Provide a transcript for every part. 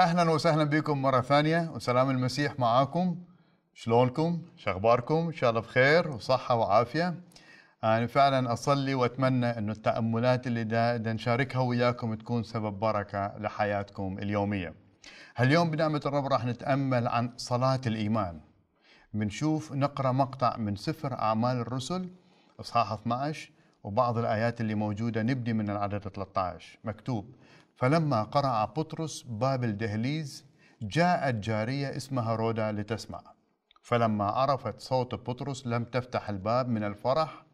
أهلا وسهلا بكم مرة ثانية. وسلام المسيح معاكم. شلونكم؟ شخباركم؟ إن شاء الله بخير وصحة وعافية. أنا فعلا أصلي وأتمنى انه التأملات اللي دا, دا نشاركها وياكم تكون سبب بركة لحياتكم اليومية. اليوم بنعمه الرب راح نتأمل عن صلاة الإيمان. بنشوف نقرأ مقطع من سفر أعمال الرسل إصحاح 12 وبعض الآيات اللي موجودة نبدي من العدد 13 مكتوب فلما قرع بطرس باب الدهليز جاءت جارية اسمها رودا لتسمع. فلما عرفت صوت بطرس لم تفتح الباب من الفرح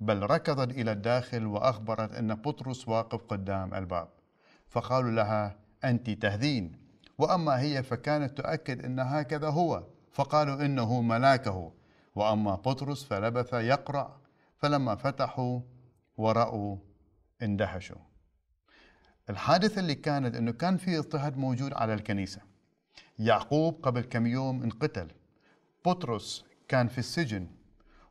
بل ركضت إلى الداخل وأخبرت أن بطرس واقف قدام الباب. فقالوا لها أنت تهذين. وأما هي فكانت تؤكد أن هكذا هو. فقالوا إنه ملاكه. وأما بطرس فلبث يقرأ. فلما فتحوا ورأوا اندهشوا. الحادثة اللي كانت أنه كان في اضطهاد موجود على الكنيسة. يعقوب قبل كم يوم انقتل. بطرس كان في السجن.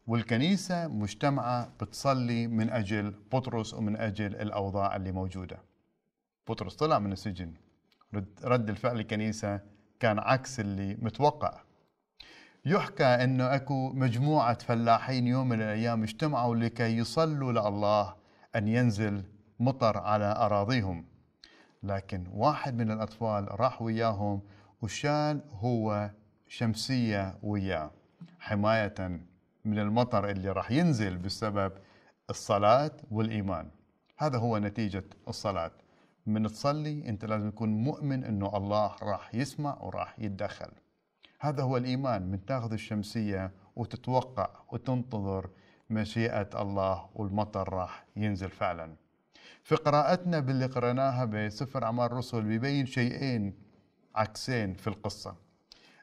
والكنيسة مجتمعة بتصلي من أجل بطرس ومن أجل الأوضاع اللي موجودة. بطرس طلع من السجن. رد الفعل الكنيسة كان عكس اللي متوقع. يحكى أنه أكو مجموعة فلاحين يوم من الأيام اجتمعوا لكي يصلوا لله أن ينزل مطر على أراضيهم. لكن واحد من الأطفال راح وياهم وشال هو شمسية وياه حماية من المطر اللي راح ينزل بسبب الصلاة والإيمان. هذا هو نتيجة الصلاة. من تصلي أنت لازم تكون مؤمن أنه الله راح يسمع وراح يتدخل. هذا هو الإيمان من تأخذ الشمسية وتتوقع وتنتظر مشيئة الله والمطر راح ينزل فعلاً. في قراءتنا باللي قرأناها بسفر أعمال الرسل بيبين شيئين عكسين في القصة.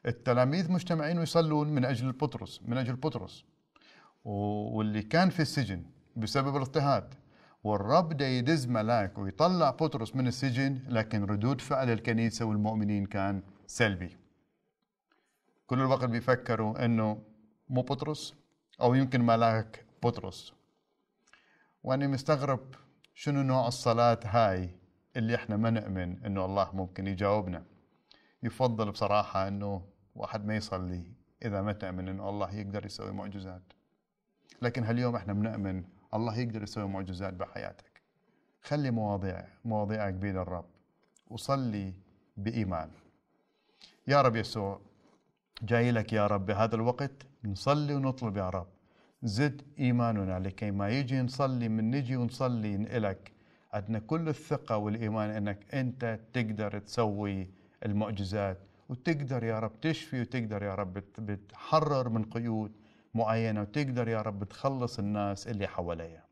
التلاميذ مجتمعين ويصلون من أجل بطرس من أجل بطرس. واللي كان في السجن بسبب الاضطهاد. والرب دا يدز ملاك ويطلع بطرس من السجن لكن ردود فعل الكنيسة والمؤمنين كان سلبي. كل الوقت بيفكروا إنه مو بطرس أو يمكن ملاك بطرس. وأنا مستغرب شنو نوع الصلاة هاي اللي إحنا ما نؤمن إنه الله ممكن يجاوبنا. يفضل بصراحة إنه واحد ما يصلي إذا ما تؤمن إنه الله يقدر يسوي معجزات. لكن هاليوم إحنا بنؤمن الله يقدر يسوي معجزات بحياتك. خلي مواضيع مواضيعك بين الرب وصلي بإيمان. يا رب يسوع جاي لك يا رب بهذا الوقت نصلي ونطلب يا رب. زد إيماننا لكي ما يجي نصلي من نجي ونصلي إلك. عندنا كل الثقة والإيمان أنك أنت تقدر تسوي المعجزات وتقدر يا رب تشفي وتقدر يا رب بتحرر من قيود معينة وتقدر يا رب تخلص الناس اللي حواليها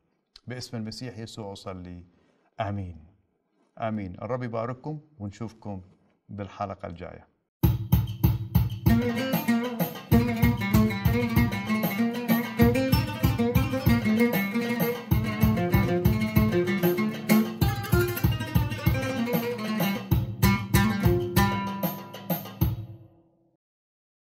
باسم المسيح يسوع أصلي. آمين. آمين. الرب يبارككم ونشوفكم بالحلقة الجاية.